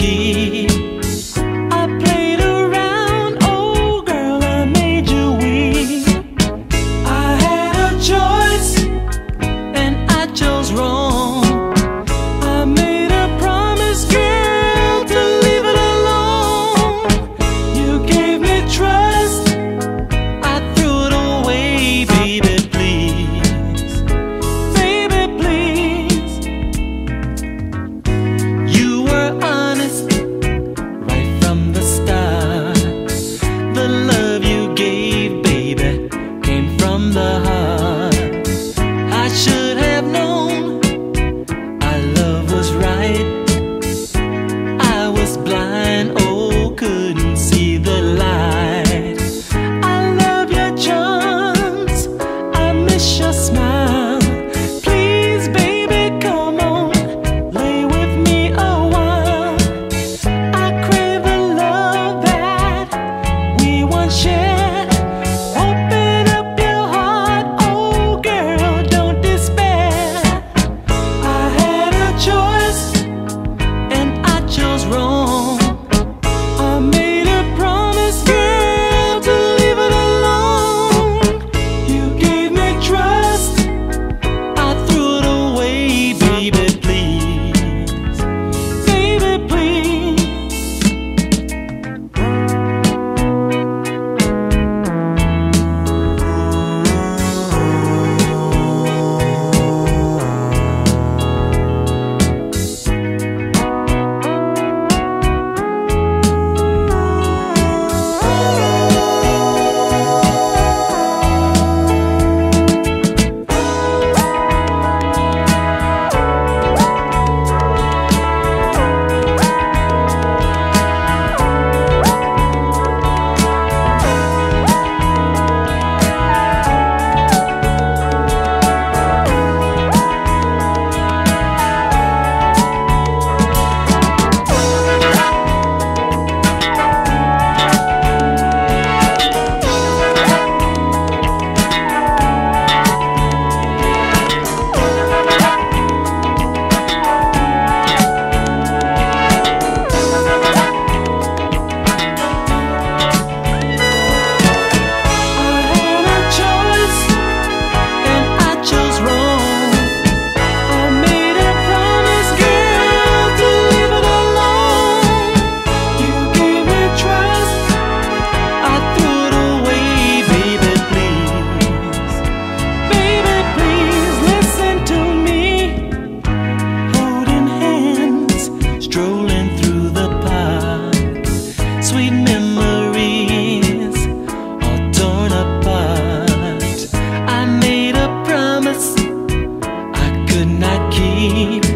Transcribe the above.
keep deep